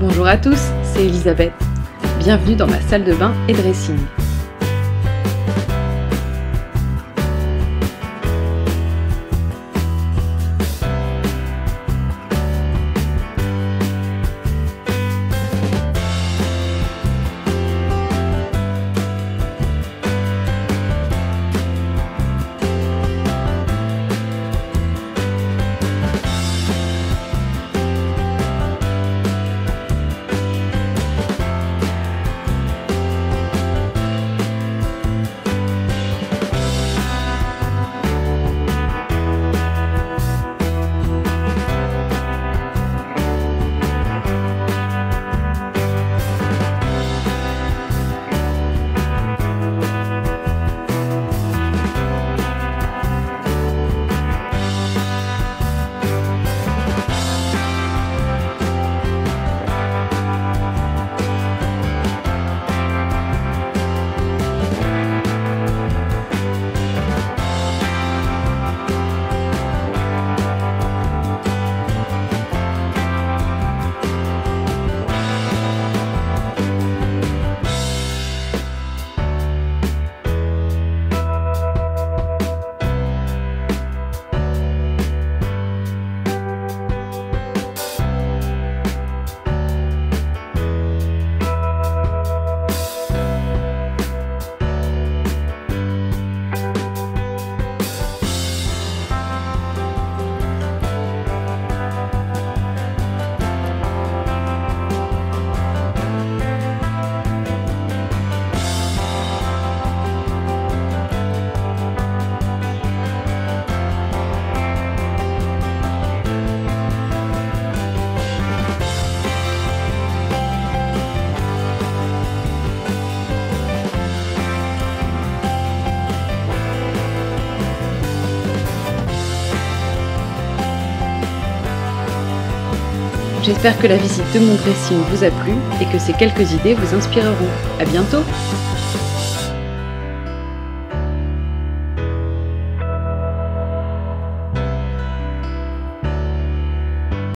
Bonjour à tous, c'est Elisabeth. Bienvenue dans ma salle de bain et dressing. J'espère que la visite de mon dressing vous a plu et que ces quelques idées vous inspireront. À bientôt!